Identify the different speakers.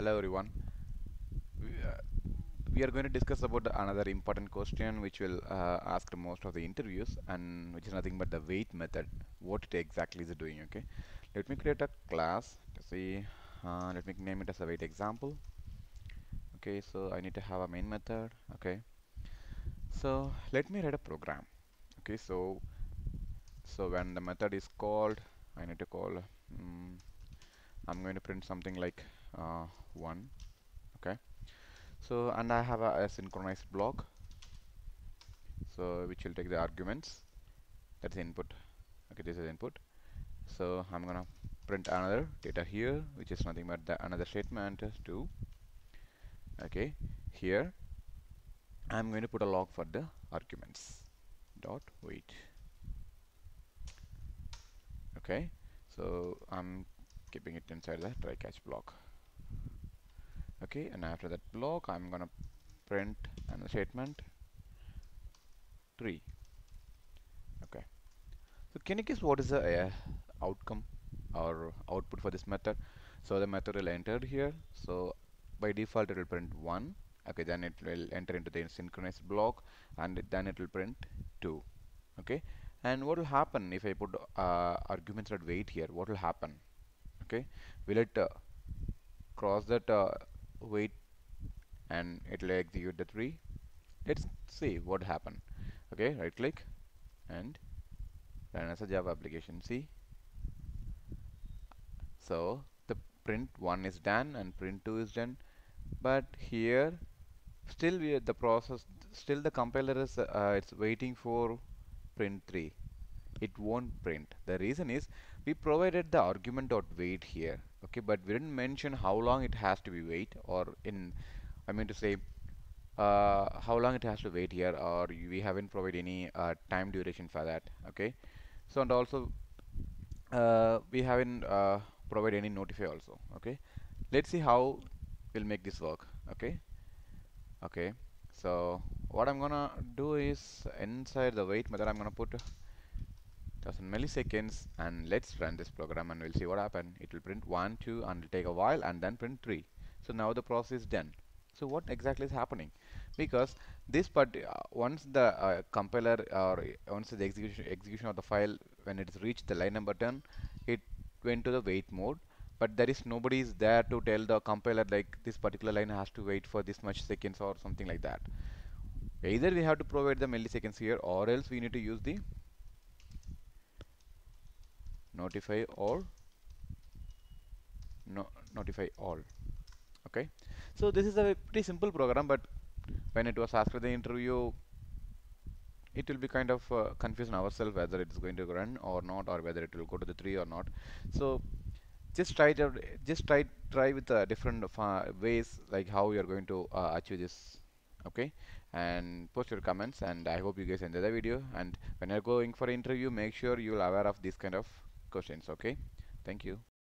Speaker 1: hello everyone. We, uh, are going to discuss about another important question which will uh, ask most of the interviews and which is nothing but the wait method. What it exactly is it doing okay? Let me create a class see uh, let me name it as a wait example. Okay so I need to have a main method okay? So let me write a program okay? So so when the method is called I need to call um, I'm going to print something like uh, 1 okay? So and I have a, a synchronized block so which will take the arguments. That's input okay this is input. So I'm gonna print another data here which is nothing but the another statement 2 okay here. I'm going to put a log for the arguments. Dot wait okay? So I'm keeping it inside the try catch block okay and after that block I'm gonna print an statement. 3 okay. So can you guess what is the uh, outcome or output for this method? So the method will enter here. So by default it will print 1 okay then it will enter into the synchronous block and then it will print 2 okay? And what will happen if I put uh, arguments at wait here? What will happen? Okay? Will it uh, cross that wait and it will execute the 3 let's see what happened okay right click and run as a Java application. See? So the print 1 is done and print 2 is done. But here still we the process still the compiler is uh, it's waiting for print 3 it won't print. The reason is we provided the argument dot wait here okay but we didn't mention how long it has to be wait or in I mean to say uh, how long it has to wait here or we haven't provided any uh, time duration for that okay? So and also uh, we haven't uh, provided any notify also okay? Let's see how we'll make this work okay? Okay so what I'm gonna do is inside the wait method I'm gonna put 1000 milliseconds and let's run this program and we'll see what happened it will print 1 2 and it'll take a while and then print 3 so now the process is done. So what exactly is happening? Because this part uh, once the uh, compiler or once the execution execution of the file when it is reached the line number 10 it went to the wait mode. But there is nobody is there to tell the compiler like this particular line has to wait for this much seconds or something like that. Either we have to provide the milliseconds here or else we need to use the notify or no notify all. Okay? So this is a pretty simple program but when it was asked for the interview it will be kind of uh, confusing ourselves whether it is going to run or not or whether it will go to the tree or not. So just try to just try try with uh, different uh, ways like how you are going to uh, achieve this. Okay? And post your comments and I hope you guys enjoy the video. And when you're going for interview make sure you're aware of this kind of questions okay? Thank you